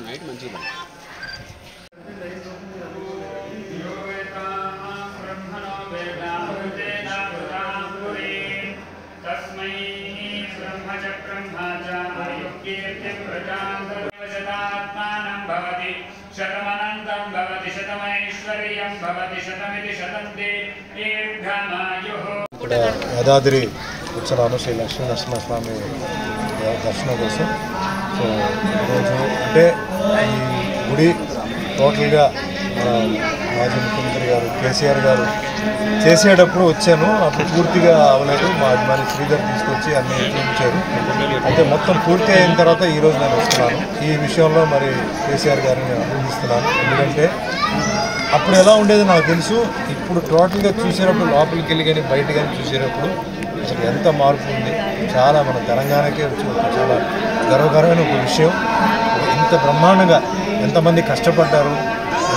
Night మంచిగా तस्मै ब्रह्म च ब्रह्मा च आयुर्कीर्तिं प्रजां शतात्मानं भवति शतमनन्तं भवति शतमैश्वर्यं भवति शतमिति शतं दीर्घमायुः ఇక్కడ యాదాద్రి వచ్చాను శ్రీ లక్ష్మీ నరసింహస్వామి దర్శనం కోసం సో ఈరోజు అంటే ఈ గుడి టోటల్గా మాజీ ముఖ్యమంత్రి గారు కేసీఆర్ గారు చేసేటప్పుడు వచ్చాను. అప్పుడు పూర్తిగా అవ్వలేదు మా అభిమాని శ్రీధర్ తీసుకొచ్చి అన్ని చూపించారు. అయితే మొత్తం పూర్తి అయిన తర్వాత ఈరోజు నేను వస్తున్నాను. ఈ విషయంలో మరి కేసీఆర్ గారిని అభినందిస్తున్నాను. ఎందుకంటే అప్పుడు ఎలా ఉండేదో నాకు తెలుసు. ఇప్పుడు టోటల్గా చూసేటప్పుడు లోపలికి వెళ్ళి కానీ బయట కానీ చూసేటప్పుడు అసలు ఎంత మార్పు ఉంది. చాలా మన తెలంగాణకే వచ్చి చాలా గర్వకరమైన ఒక విషయం. ఇంత బ్రహ్మాండంగా ఎంతమంది కష్టపడ్డారు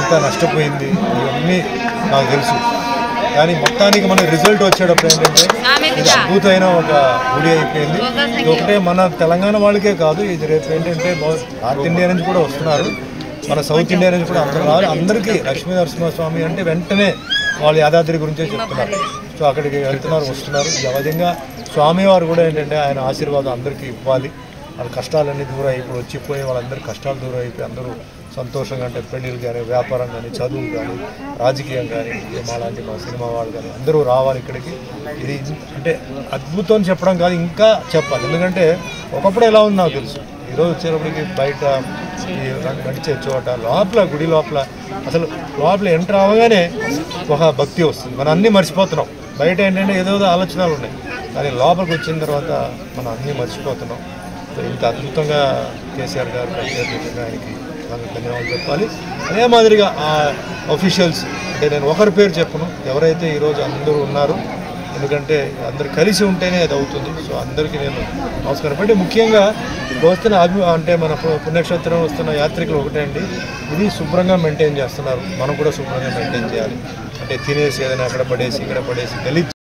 ఎంత నష్టపోయింది ఇవన్నీ నాకు తెలుసు. కానీ మొత్తానికి మన రిజల్ట్ వచ్చేటప్పుడు ఏంటంటే ఇది అద్భుతమైన ఒక గుడి అయిపోయింది. ఒకటే మన తెలంగాణ వాళ్ళకే కాదు ఇది రేపు ఏంటంటే నార్త్ ఇండియా నుంచి కూడా వస్తున్నారు. మన సౌత్ ఇండియా నుంచి కూడా అందరూ రావాలి అందరికీ లక్ష్మీ నరసింహస్వామి అంటే వెంటనే వాళ్ళు యాదాద్రి గురించే చెప్తున్నారు. సో అక్కడికి వెళ్తున్నారు వస్తున్నారు. ఈ విధంగా స్వామివారు కూడా ఏంటంటే ఆయన ఆశీర్వాదం అందరికీ ఇవ్వాలి. వాళ్ళ కష్టాలన్నీ దూరం అయిపోయి వచ్చిపోయి వాళ్ళందరి కష్టాలు దూరం అయిపోయి అందరూ సంతోషంగా అంటే పెళ్ళిళ్ళు కానీ వ్యాపారం కానీ చదువు కానీ రాజకీయం కానీ మాలాంటి మా సినిమా వాళ్ళు కానీ అందరూ రావాలి ఇక్కడికి. ఇది అంటే అద్భుతం చెప్పడం కాదు ఇంకా చెప్పాలి. ఎందుకంటే ఒకప్పుడు ఎలా ఉంది నాకు తెలుసు. ఈరోజు వచ్చేటప్పటికి బయట నడిచే చోట లోపల గుడి లోపల అసలు లోపల ఎంటర్ అవ్వగానే ఒక భక్తి వస్తుంది. మనం అన్నీ మర్చిపోతున్నాం. బయట ఏంటంటే ఏదో ఆలోచనలు ఉన్నాయి. కానీ లోపలికి వచ్చిన తర్వాత మనం అన్నీ మర్చిపోతున్నాం. ఇంత అద్భుతంగా కేసీఆర్ గారు ప్రత్యేకంగా ఆయనకి ధన్యవాదాలు చెప్పాలి. అదే మాదిరిగా ఆ అఫీషియల్స్ అంటే నేను ఒకరి పేరు చెప్పను ఎవరైతే ఈరోజు అందరూ ఉన్నారో ఎందుకంటే అందరు కలిసి ఉంటేనే అది అవుతుంది. సో అందరికీ నేను నమస్కారం. అంటే ముఖ్యంగా ఇప్పుడు వస్తున్న అభి అంటే మన పుణ్యక్షేత్రం వస్తున్న యాత్రికులు ఒకటే అండి. ఇది శుభ్రంగా మెయింటైన్ చేస్తున్నారు. మనం కూడా శుభ్రంగా మెయింటైన్ చేయాలి. అంటే తినేసి ఏదైనా అక్కడ పడేసి ఇక్కడ పడేసి గలీజ్